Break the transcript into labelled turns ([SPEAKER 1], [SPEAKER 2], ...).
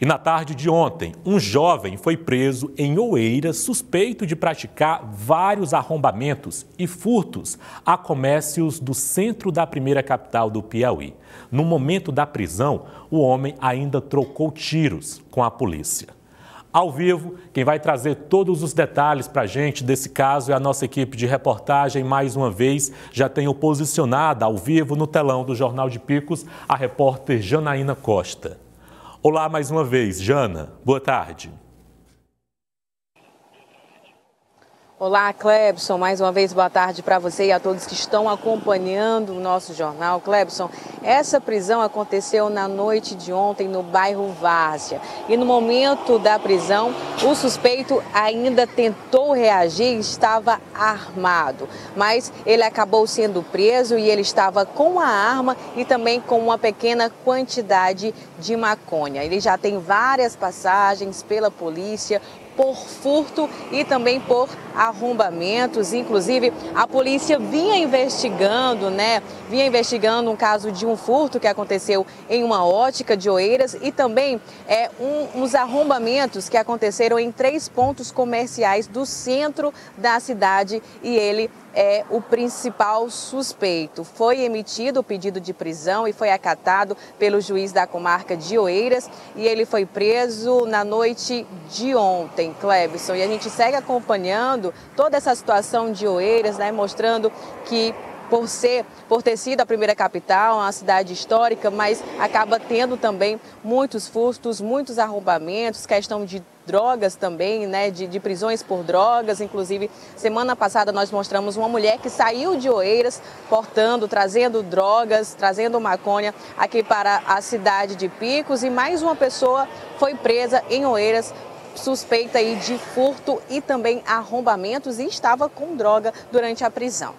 [SPEAKER 1] E na tarde de ontem, um jovem foi preso em Oeiras suspeito de praticar vários arrombamentos e furtos a comércios do centro da primeira capital do Piauí. No momento da prisão, o homem ainda trocou tiros com a polícia. Ao vivo, quem vai trazer todos os detalhes para a gente desse caso é a nossa equipe de reportagem. Mais uma vez, já tenho posicionada ao vivo no telão do Jornal de Picos a repórter Janaína Costa. Olá mais uma vez, Jana. Boa tarde.
[SPEAKER 2] Olá, Clebson. Mais uma vez, boa tarde para você e a todos que estão acompanhando o nosso jornal. Clebson, essa prisão aconteceu na noite de ontem no bairro Várzea. E no momento da prisão, o suspeito ainda tentou reagir e estava armado. Mas ele acabou sendo preso e ele estava com a arma e também com uma pequena quantidade de maconha. Ele já tem várias passagens pela polícia por furto e também por arrombamentos. Inclusive, a polícia vinha investigando, né? Vinha investigando um caso de um furto que aconteceu em uma ótica de Oeiras e também é, um, uns arrombamentos que aconteceram em três pontos comerciais do centro da cidade e ele é o principal suspeito. Foi emitido o pedido de prisão e foi acatado pelo juiz da comarca de Oeiras e ele foi preso na noite de ontem, Clebson. E a gente segue acompanhando toda essa situação de Oeiras, né, mostrando que por ser, por ter sido a primeira capital, uma cidade histórica, mas acaba tendo também muitos furtos, muitos arrombamentos, questão de drogas também, né, de, de, prisões por drogas. Inclusive, semana passada nós mostramos uma mulher que saiu de Oeiras portando, trazendo drogas, trazendo maconha aqui para a cidade de Picos e mais uma pessoa foi presa em Oeiras suspeita aí de furto e também arrombamentos e estava com droga durante a prisão.